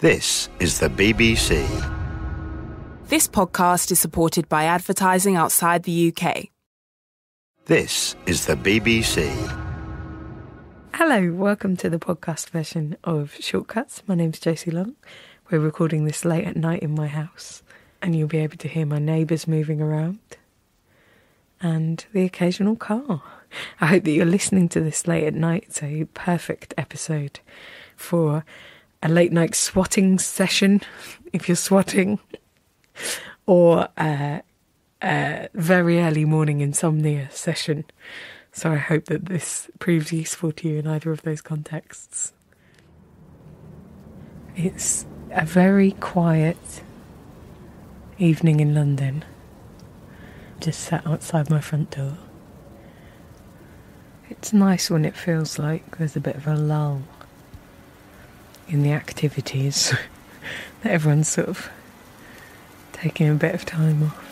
This is the BBC. This podcast is supported by advertising outside the UK. This is the BBC. Hello, welcome to the podcast version of Shortcuts. My name's Josie Long. We're recording this late at night in my house, and you'll be able to hear my neighbours moving around and the occasional car. I hope that you're listening to this late at night. It's a perfect episode for a late night swotting session, if you're swotting, or a, a very early morning insomnia session. So I hope that this proves useful to you in either of those contexts. It's a very quiet evening in London. Just sat outside my front door. It's nice when it feels like there's a bit of a lull in the activities that everyone's sort of taking a bit of time off.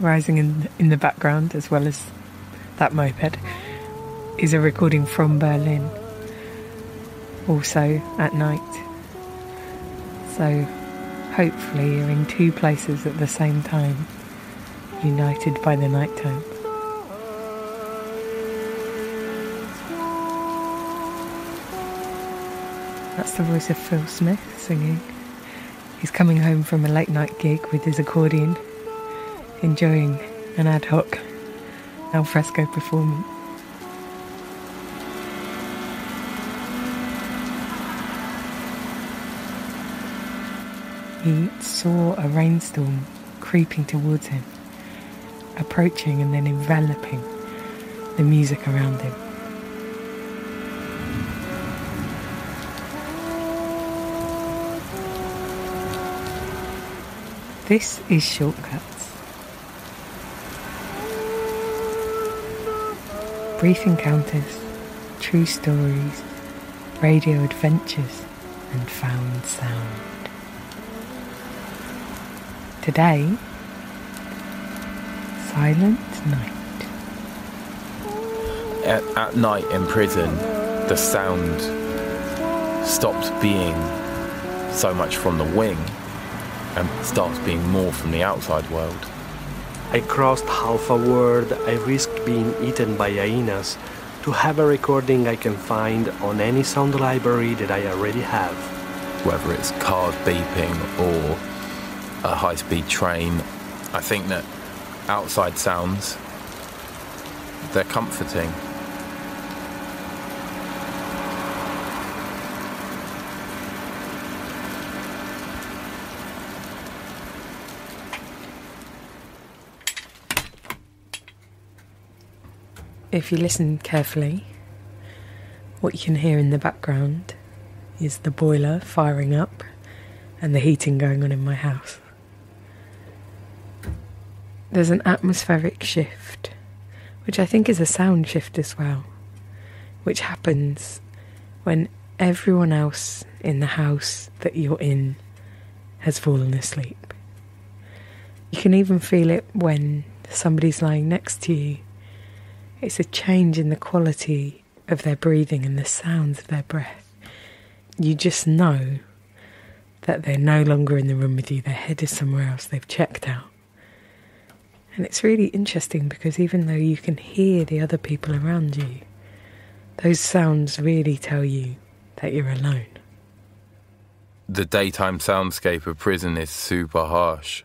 Rising in in the background as well as that moped is a recording from Berlin, also at night. So hopefully you're in two places at the same time, united by the night That's the voice of Phil Smith singing. He's coming home from a late night gig with his accordion, enjoying an ad hoc alfresco performance. He saw a rainstorm creeping towards him, approaching and then enveloping the music around him. This is Shortcuts. Brief encounters, true stories, radio adventures, and found sound. Today, Silent Night. at, at night in prison, the sound stops being so much from the wing and starts being more from the outside world. I crossed half a world. I risked being eaten by hyenas to have a recording I can find on any sound library that I already have. Whether it's cars beeping or a high speed train, I think that outside sounds, they're comforting. If you listen carefully, what you can hear in the background is the boiler firing up and the heating going on in my house. There's an atmospheric shift, which I think is a sound shift as well, which happens when everyone else in the house that you're in has fallen asleep. You can even feel it when somebody's lying next to you it's a change in the quality of their breathing and the sounds of their breath. You just know that they're no longer in the room with you, their head is somewhere else, they've checked out. And it's really interesting because even though you can hear the other people around you, those sounds really tell you that you're alone. The daytime soundscape of prison is super harsh.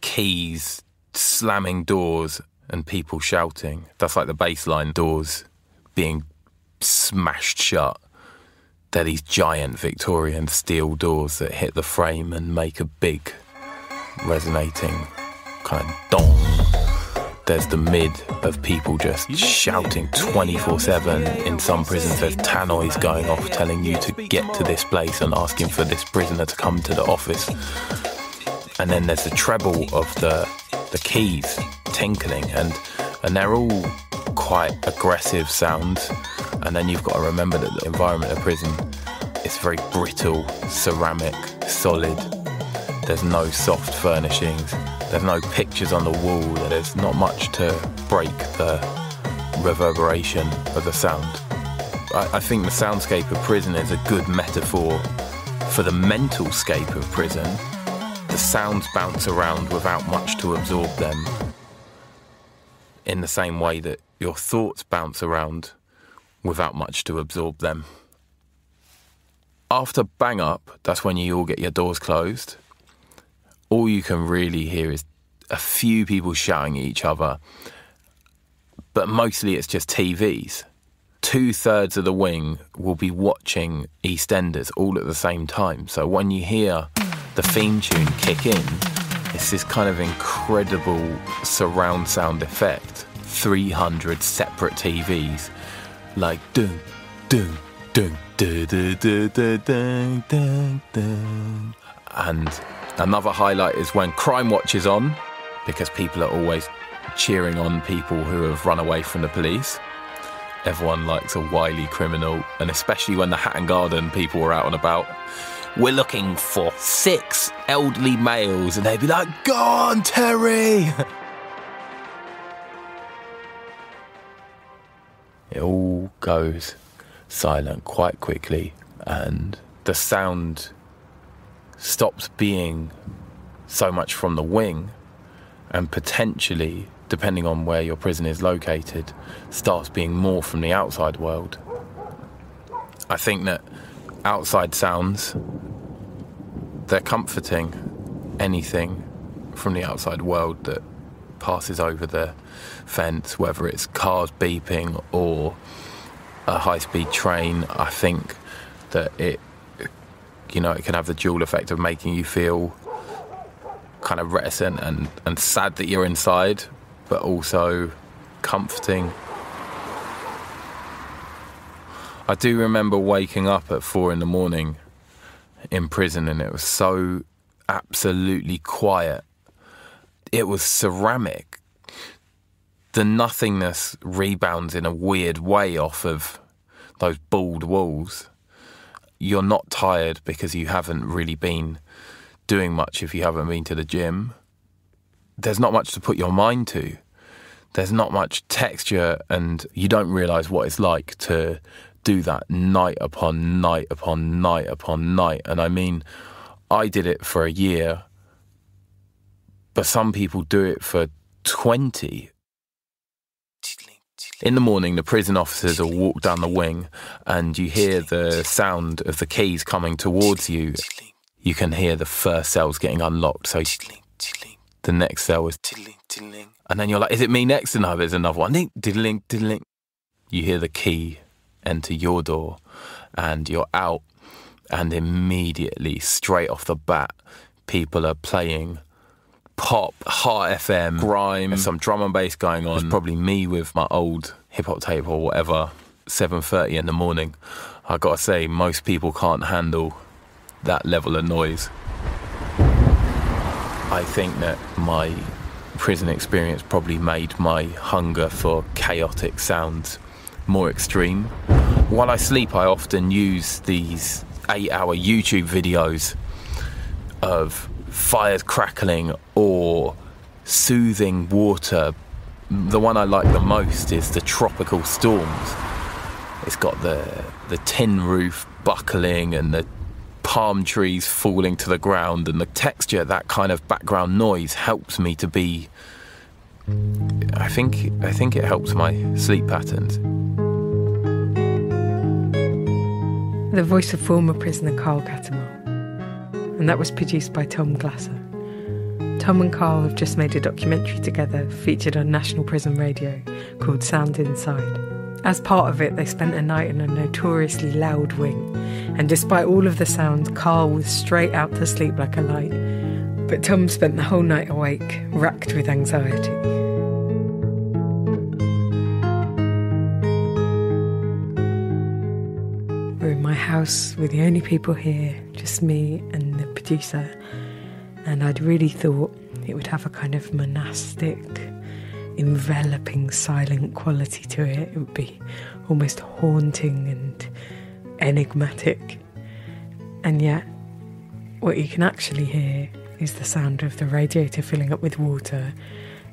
Keys, slamming doors, and people shouting. That's like the baseline doors being smashed shut. They're these giant Victorian steel doors that hit the frame and make a big resonating kind of dong. There's the mid of people just shouting 24 7. In some prisons, there's tannoys going off telling you to get to this place and asking for this prisoner to come to the office. And then there's the treble of the, the keys tinkling, and, and they're all quite aggressive sounds. And then you've got to remember that the environment of prison is very brittle, ceramic, solid. There's no soft furnishings. There's no pictures on the wall. There's not much to break the reverberation of the sound. I, I think the soundscape of prison is a good metaphor for the mental scape of prison. The sounds bounce around without much to absorb them, in the same way that your thoughts bounce around without much to absorb them. After bang up, that's when you all get your doors closed. All you can really hear is a few people shouting at each other, but mostly it's just TVs. Two thirds of the wing will be watching EastEnders all at the same time. So when you hear the theme tune kick in, it's this kind of incredible surround sound effect. 300 separate TVs, like dun, dun, dun, dun, dun, dun, dun, dun, dun. And another highlight is when Crime Watch is on, because people are always cheering on people who have run away from the police. Everyone likes a wily criminal, and especially when the Hatton Garden people are out and about. We're looking for six elderly males, and they'd be like, Go on, Terry! it all goes silent quite quickly, and the sound stops being so much from the wing and potentially, depending on where your prison is located, starts being more from the outside world. I think that outside sounds, they're comforting anything from the outside world that passes over the fence, whether it's cars beeping or a high speed train. I think that it, you know, it can have the dual effect of making you feel kind of reticent and, and sad that you're inside, but also comforting. I do remember waking up at four in the morning in prison and it was so absolutely quiet. It was ceramic. The nothingness rebounds in a weird way off of those bald walls. You're not tired because you haven't really been doing much if you haven't been to the gym. There's not much to put your mind to. There's not much texture, and you don't realize what it's like to do that night upon night upon night upon night. And I mean, I did it for a year, but some people do it for 20. In the morning, the prison officers will walk down the wing, and you hear the sound of the keys coming towards you you can hear the first cells getting unlocked. So the next cell is and then you're like, is it me next? And there's another one. You hear the key enter your door and you're out and immediately, straight off the bat, people are playing pop, Heart FM, grime, some drum and bass going on. It's probably me with my old hip hop tape or whatever, 7.30 in the morning. I gotta say, most people can't handle that level of noise. I think that my prison experience probably made my hunger for chaotic sounds more extreme. While I sleep, I often use these eight hour YouTube videos of fires crackling or soothing water. The one I like the most is the tropical storms. It's got the, the tin roof buckling and the palm trees falling to the ground and the texture, that kind of background noise helps me to be I think I think it helps my sleep patterns. The voice of former prisoner Carl Cattermole. And that was produced by Tom Glasser. Tom and Carl have just made a documentary together featured on National Prison Radio called Sound Inside. As part of it, they spent a night in a notoriously loud wing, and despite all of the sounds, Carl was straight out to sleep like a light. But Tom spent the whole night awake, racked with anxiety. We're in my house we're the only people here, just me and the producer, and I'd really thought it would have a kind of monastic enveloping silent quality to it. It would be almost haunting and enigmatic. And yet, what you can actually hear is the sound of the radiator filling up with water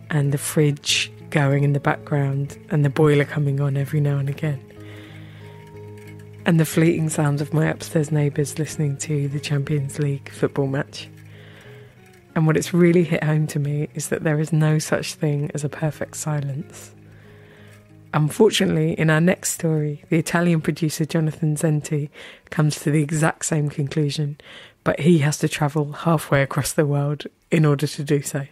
and the fridge going in the background and the boiler coming on every now and again. and the fleeting sounds of my upstairs neighbours listening to the Champions League football match. And what it's really hit home to me is that there is no such thing as a perfect silence. Unfortunately, in our next story, the Italian producer Jonathan Zenti comes to the exact same conclusion, but he has to travel halfway across the world in order to do so.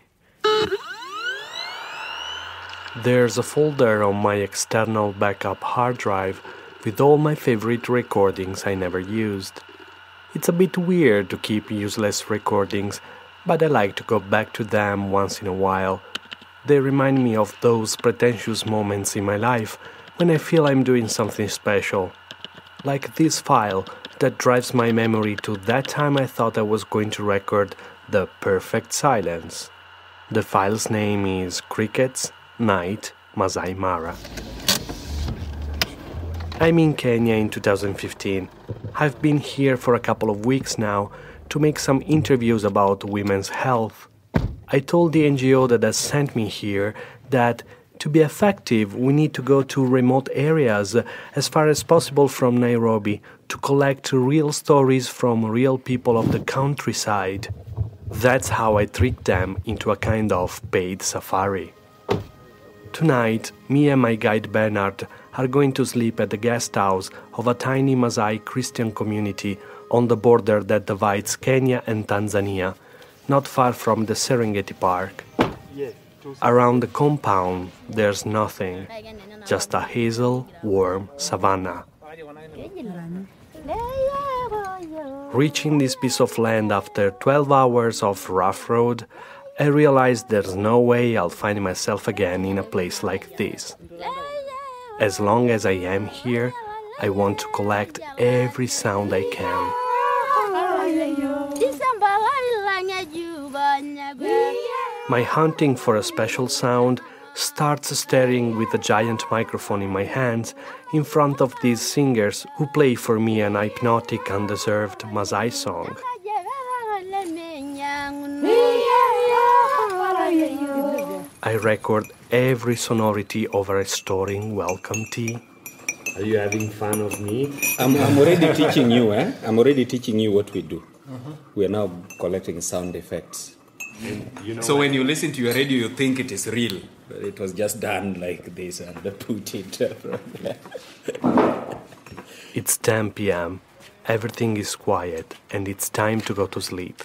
There's a folder on my external backup hard drive with all my favorite recordings I never used. It's a bit weird to keep useless recordings, but I like to go back to them once in a while. They remind me of those pretentious moments in my life when I feel I'm doing something special. Like this file that drives my memory to that time I thought I was going to record the perfect silence. The file's name is Crickets Night Masai Mara. I'm in Kenya in 2015. I've been here for a couple of weeks now to make some interviews about women's health. I told the NGO that has sent me here that to be effective, we need to go to remote areas as far as possible from Nairobi to collect real stories from real people of the countryside. That's how I tricked them into a kind of paid safari. Tonight, me and my guide Bernard are going to sleep at the guest house of a tiny Maasai Christian community on the border that divides Kenya and Tanzania, not far from the Serengeti Park. Around the compound, there's nothing, just a hazel, warm savanna. Reaching this piece of land after 12 hours of rough road, I realized there's no way I'll find myself again in a place like this. As long as I am here, I want to collect every sound I can. My hunting for a special sound starts staring with a giant microphone in my hands in front of these singers who play for me an hypnotic, undeserved Maasai song. I record every sonority over a storing welcome tea. Are you having fun of me? I'm, I'm already teaching you, eh? I'm already teaching you what we do. We are now collecting sound effects. You know So when you listen to your radio, you think it is real. But it was just done like this and put it. It's 10 p.m. Everything is quiet and it's time to go to sleep.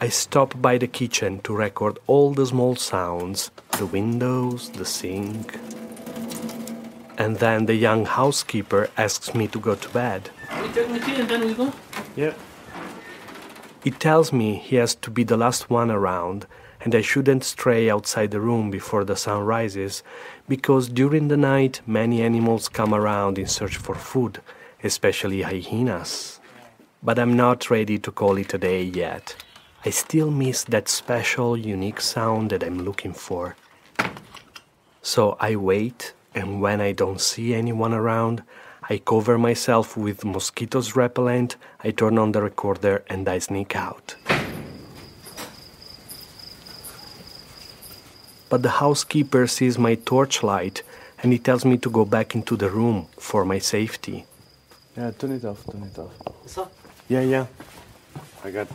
I stop by the kitchen to record all the small sounds the windows, the sink. And then the young housekeeper asks me to go to bed. We check machine and then we go. Yeah. He tells me he has to be the last one around and I shouldn't stray outside the room before the sun rises because during the night many animals come around in search for food, especially hyenas. But I'm not ready to call it a day yet. I still miss that special, unique sound that I'm looking for. So I wait, and when I don't see anyone around, I cover myself with mosquitoes repellent, I turn on the recorder, and I sneak out. But the housekeeper sees my torchlight and he tells me to go back into the room for my safety. Yeah, turn it off, turn it off. Yeah, yeah. I got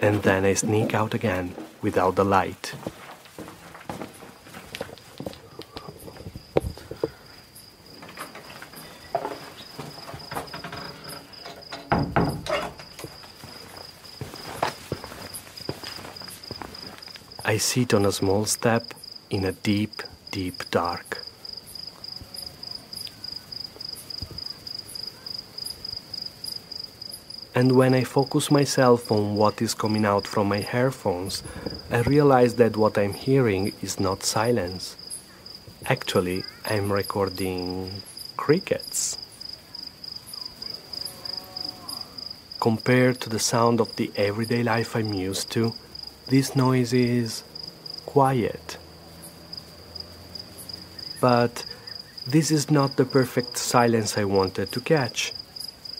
And then I sneak out again without the light. I sit on a small step in a deep, deep dark. And when I focus myself on what is coming out from my earphones, I realize that what I'm hearing is not silence. Actually, I'm recording crickets. Compared to the sound of the everyday life I'm used to, this noise is quiet. But this is not the perfect silence I wanted to catch.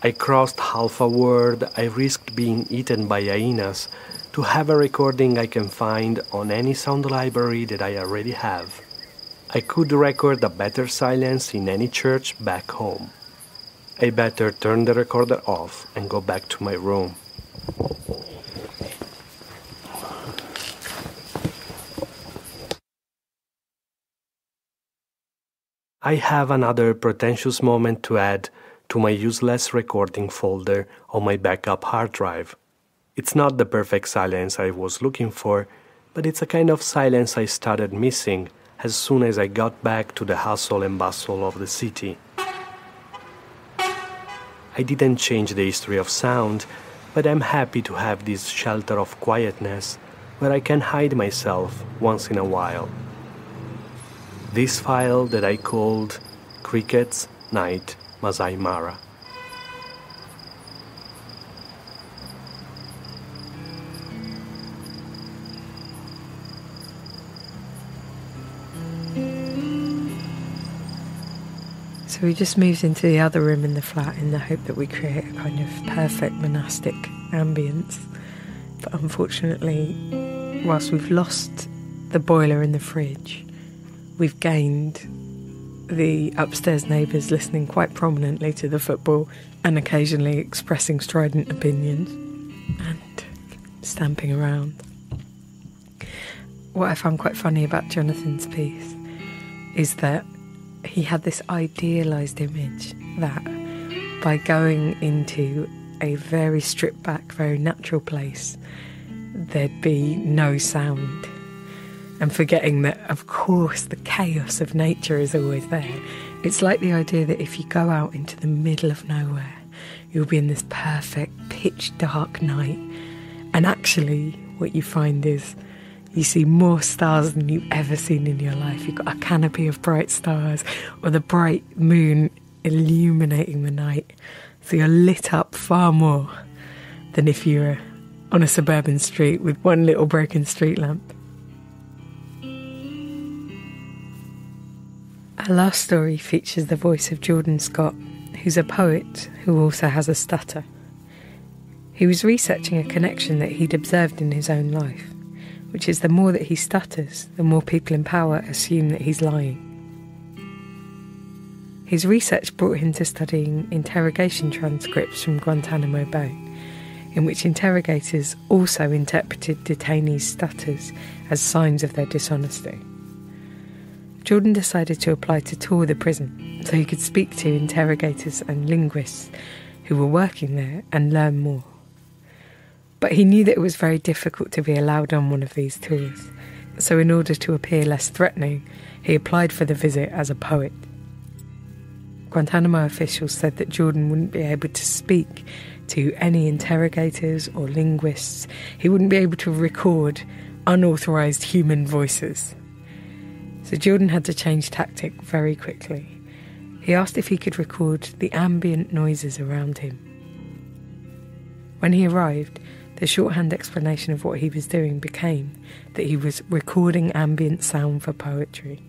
I crossed half a word, I risked being eaten by hyenas, to have a recording I can find on any sound library that I already have. I could record a better silence in any church back home. I better turn the recorder off and go back to my room. I have another pretentious moment to add to my useless recording folder on my backup hard drive. It's not the perfect silence I was looking for, but it's a kind of silence I started missing as soon as I got back to the hustle and bustle of the city. I didn't change the history of sound, but I'm happy to have this shelter of quietness where I can hide myself once in a while. This file that I called Crickets Night Masai Mara. So we just moved into the other room in the flat in the hope that we create a kind of perfect monastic ambience. But unfortunately, whilst we've lost the boiler in the fridge, we've gained the upstairs neighbours listening quite prominently to the football and occasionally expressing strident opinions and stamping around. What I found quite funny about Jonathan's piece is that he had this idealized image that by going into a very stripped back, very natural place, there'd be no sound. And forgetting that, of course, the chaos of nature is always there. It's like the idea that if you go out into the middle of nowhere, you'll be in this perfect pitch dark night. And actually, what you find is you see more stars than you've ever seen in your life. You've got a canopy of bright stars, or the bright moon illuminating the night. So you're lit up far more than if you were on a suburban street with one little broken street lamp. Our last story features the voice of Jordan Scott, who's a poet who also has a stutter. He was researching a connection that he'd observed in his own life, which is the more that he stutters, the more people in power assume that he's lying. His research brought him to studying interrogation transcripts from Guantanamo Bay, in which interrogators also interpreted detainees' stutters as signs of their dishonesty. Jordan decided to apply to tour the prison so he could speak to interrogators and linguists who were working there and learn more. But he knew that it was very difficult to be allowed on one of these tours, so in order to appear less threatening, he applied for the visit as a poet. Guantanamo officials said that Jordan wouldn't be able to speak to any interrogators or linguists. He wouldn't be able to record unauthorized human voices. So Jordan had to change tactic very quickly. He asked if he could record the ambient noises around him. When he arrived, the shorthand explanation of what he was doing became that he was recording ambient sound for poetry,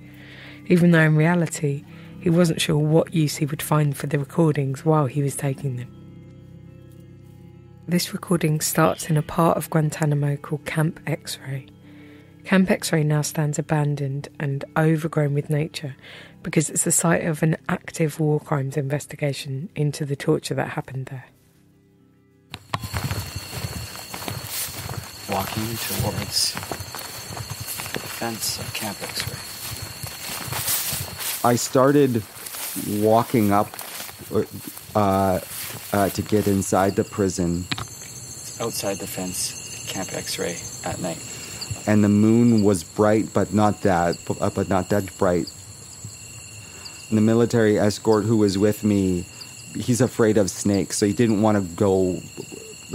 even though in reality he wasn't sure what use he would find for the recordings while he was taking them. This recording starts in a part of Guantanamo called Camp X Ray. Camp X Ray now stands abandoned and overgrown with nature because it's the site of an active war crimes investigation into the torture that happened there. Walking towards the fence of Camp X Ray. I started walking up uh, uh, to get inside the prison. Outside the fence, Camp X Ray at night. And the moon was bright, but not that, uh, but not that bright. And the military escort who was with me, he's afraid of snakes, so he didn't want to go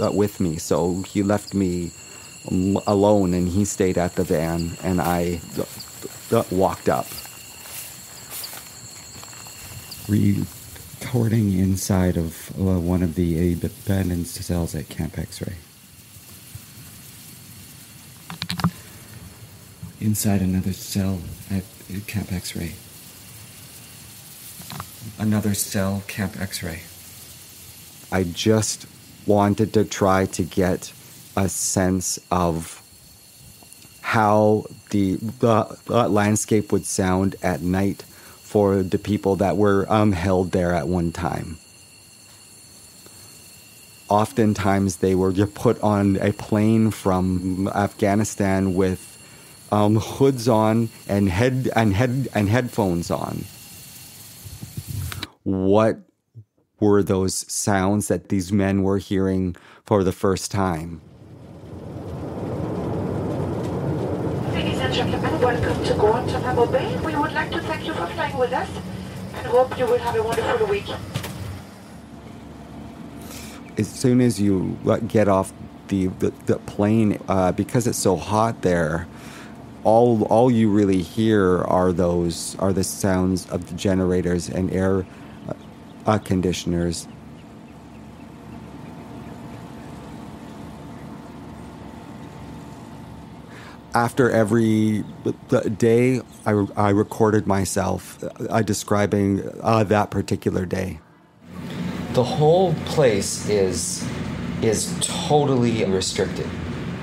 uh, with me. So he left me alone, and he stayed at the van, and I walked up recording inside of uh, one of the abandoned cells at Camp X-Ray. Inside another cell at Camp X-Ray. Another cell, Camp X-Ray. I just wanted to try to get a sense of how the, the, the landscape would sound at night for the people that were um, held there at one time. Oftentimes, they were put on a plane from Afghanistan with um, hoods on and head and head and headphones on. What were those sounds that these men were hearing for the first time? Ladies and gentlemen, welcome to Guantanamo Bay. We would like to thank you for flying with us and hope you will have a wonderful week. As soon as you uh, get off the, the, the plane, uh, because it's so hot there, all all you really hear are those are the sounds of the generators and air uh, conditioners. After every day, I, I recorded myself uh, describing uh, that particular day. The whole place is is totally restricted.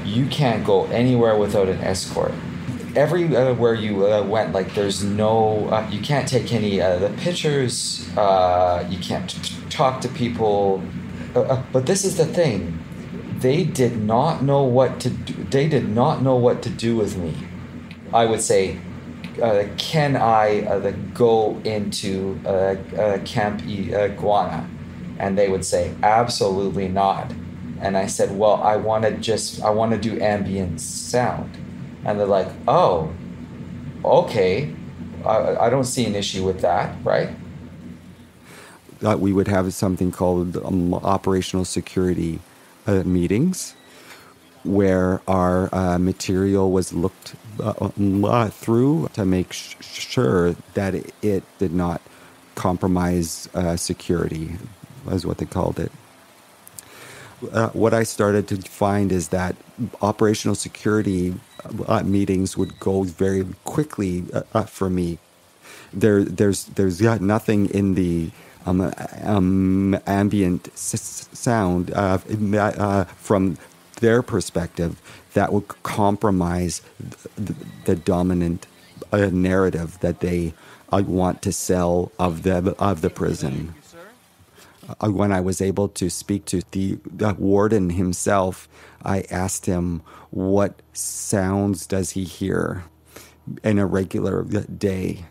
You can't go anywhere without an escort everywhere you uh, went, like there's no, uh, you can't take any of the pictures. Uh, you can't t- talk to people. Uh, uh, but this is the thing, they did not know what to do. They did not know what to do with me. I would say, uh, can I go into Camp Iguana? And they would say, absolutely not. And I said, well, I want to just, I want to do ambient sound and they're like, oh, okay, I, I don't see an issue with that, right? That we would have something called um, operational security uh, meetings where our uh, material was looked uh, uh through to make sure that it, it, did not compromise uh, security, is what they called it. Uh, what I started to find is that operational security uh, meetings would go very quickly uh, uh for me. There, there's, there's nothing in the um, um, ambient s- sound uh, uh, from their perspective that would compromise the, the dominant narrative that they want to sell of the of the prison uh, when I was able to speak to the, the, warden himself, I asked him what sounds does he hear in a regular day.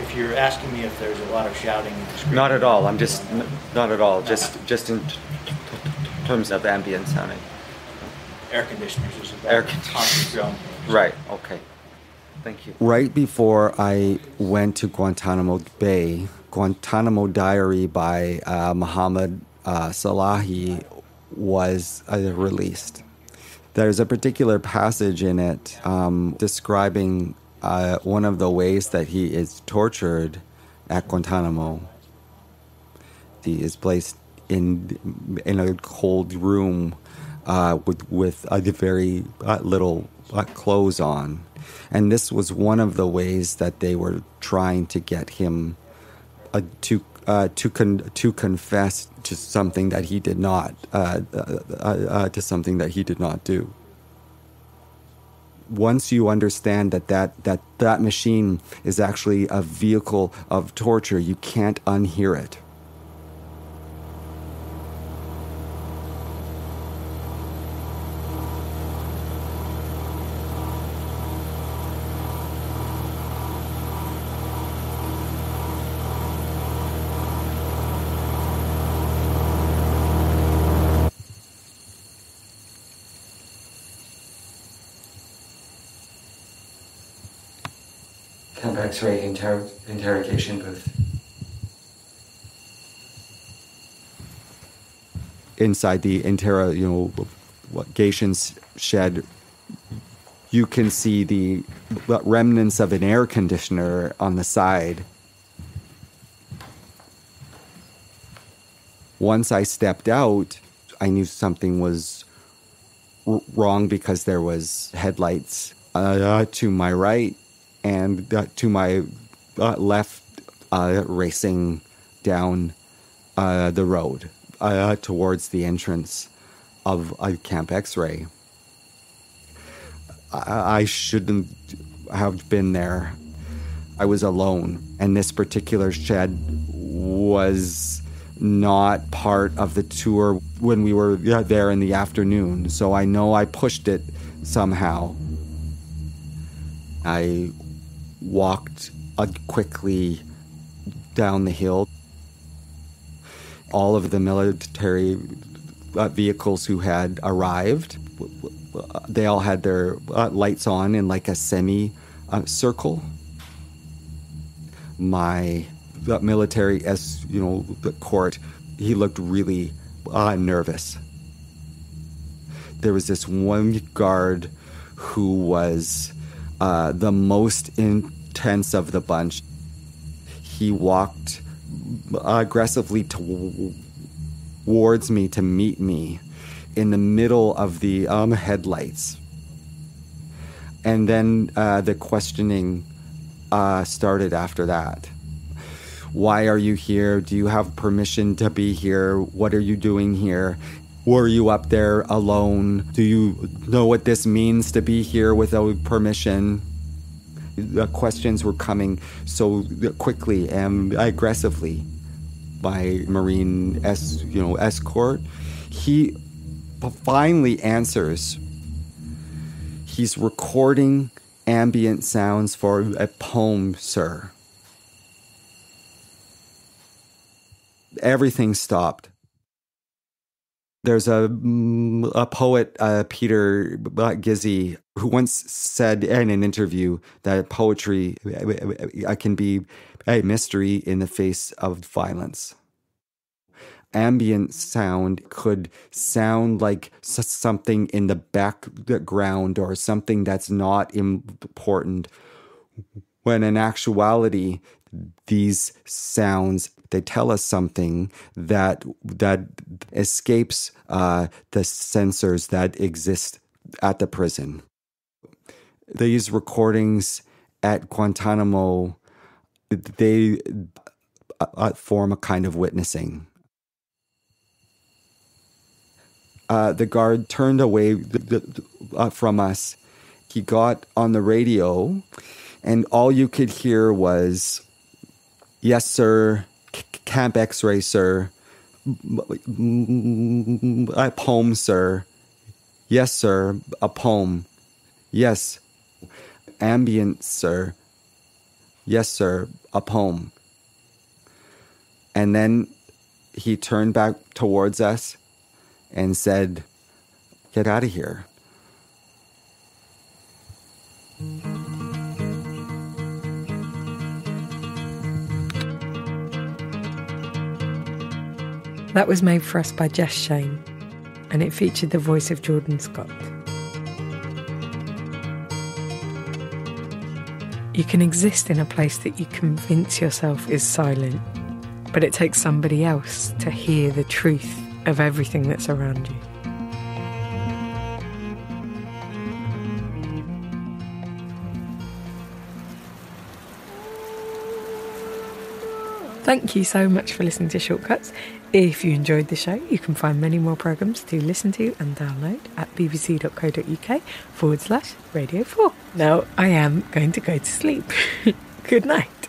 If you're asking me if there's a lot of shouting and not at all. I'm just n- not at all. Just just in t- t- terms of ambient sounding. Air conditioners is about air conditioners. Right. Okay. Thank you. Right before I went to Guantanamo Bay, Guantanamo Diary by uh, Muhammad uh, Slahi was uh, released. There's a particular passage in it um, describing uh, one of the ways that he is tortured at Guantanamo. He is placed in in a cold room uh, with with very uh, little clothes on, and this was one of the ways that they were trying to get him uh, to uh, to con- to confess to something that he did not uh, uh, uh, uh, to something that he did not do. Once you understand that that that that machine is actually a vehicle of torture, you can't unhear it. X-ray inter- Inside the interrogation shed, you can see the remnants of an air conditioner on the side. Once I stepped out, I knew something was wrong because there was headlights uh, to my right and uh, to my uh, left, uh, racing down uh, the road uh, towards the entrance of a Camp X ray. I, I shouldn't have been there. I was alone, and this particular shed was not part of the tour when we were there in the afternoon. So I know I pushed it somehow. I walked uh, quickly down the hill. All of the military uh, vehicles who had arrived, they all had their uh, lights on in like a semi uh, circle. My uh, military, as you know, the court, he looked really uh, nervous. There was this one guard who was uh, the most intense of the bunch. He walked aggressively towards me to meet me in the middle of the um, headlights. And then uh, the questioning uh, started after that. Why are you here? Do you have permission to be here? What are you doing here? Were you up there alone? Do you know what this means to be here without permission? The questions were coming so quickly and aggressively by Marine es, you know, escort. He finally answers. He's recording ambient sounds for a poem, sir. Everything stopped there's a, mm, a poet, uh, Peter Gizzi, who once said in an interview that poetry uh, can be a mystery in the face of violence. Ambient sound could sound like something in the background or something that's not important, when in actuality, these sounds they tell us something that that escapes uh, the censors that exist at the prison. These recordings at Guantanamo, they uh, form a kind of witnessing. Uh, the guard turned away uh, from us. He got on the radio, and all you could hear was, Yes, sir. Camp X ray, sir. A poem, sir. Yes, sir. A poem. Yes. Ambient, sir. Yes, sir. Up home. And then he turned back towards us and said, Get out of here. That was made for us by Jess Shane, and it featured the voice of Jordan Scott. You can exist in a place that you convince yourself is silent, but it takes somebody else to hear the truth of everything that's around you. Thank you so much for listening to Shortcuts. If you enjoyed the show, you can find many more programmes to listen to and download at bbc.co.uk forward slash radio 4. Now I am going to go to sleep. Good night.